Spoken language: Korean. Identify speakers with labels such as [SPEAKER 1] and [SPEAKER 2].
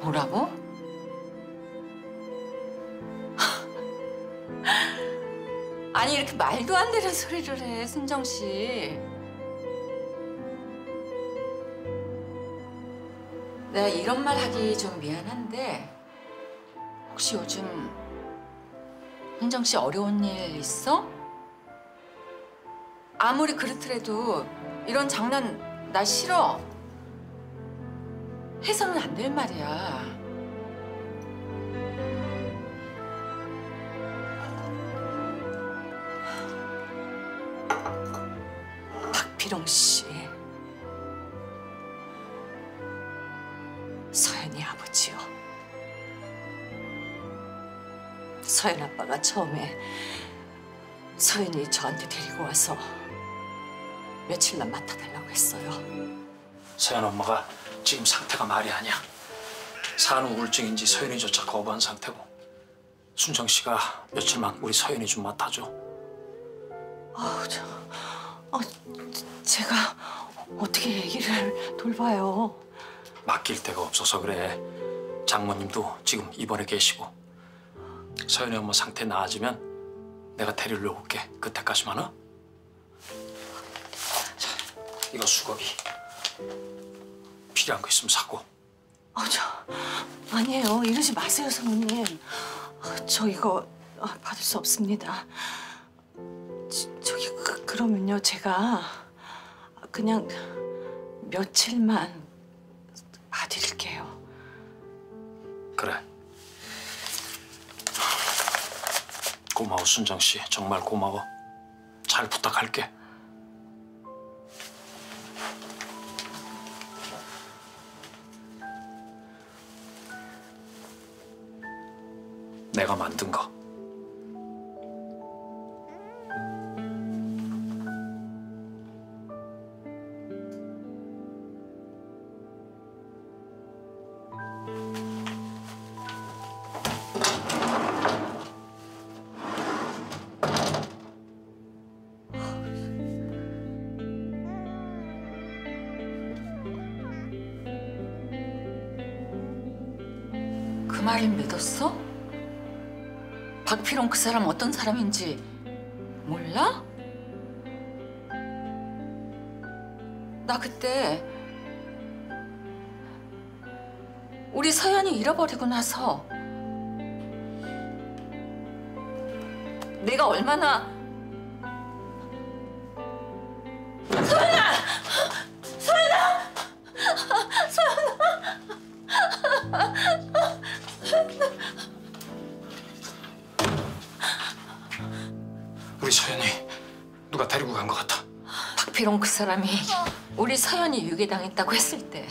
[SPEAKER 1] 뭐라고? 아니 이렇게 말도 안 되는 소리를 해, 순정 씨. 내가 이런 말 하기 좀 미안한데 혹시 요즘 순정 씨 어려운 일 있어? 아무리 그렇더라도 이런 장난 나 싫어. 해서는 안 될 말이야. 박필홍 씨. 서연이 아버지요. 서연 아빠가 처음에 서연이 저한테 데리고 와서 며칠만 맡아달라고 했어요.
[SPEAKER 2] 서연 엄마가 지금 상태가 말이 아니야. 산후 우울증인지 서연이조차 거부한 상태고 순정 씨가 며칠만 우리 서연이 좀 맡아줘.
[SPEAKER 1] 아우 저, 어, 제가 어떻게 애기를 돌봐요?
[SPEAKER 2] 맡길 데가 없어서 그래. 장모님도 지금 입원해 계시고 서연이 엄마 상태 나아지면 내가 데리러 올게. 그때까지만 어? 자, 이거 수거비. 필요한 거 있으면 사고.
[SPEAKER 1] 아, 저 아니에요. 이러지 마세요, 사모님. 아, 저 이거 아, 받을 수 없습니다. 저, 저기 그, 그러면요, 제가 그냥 며칠만 봐드릴게요.
[SPEAKER 2] 그래. 고마워 순정 씨. 정말 고마워. 잘 부탁할게. 내가 만든 거.
[SPEAKER 1] 그 말을 믿었어? 박필홍 그 사람 어떤 사람인지 몰라? 나 그때 우리 서연이 잃어버리고 나서 내가 얼마나
[SPEAKER 2] 우리 서연이 누가 데리고 간 것 같아.
[SPEAKER 1] 박필홍 그 사람이 우리 서연이 유괴당했다고 했을 때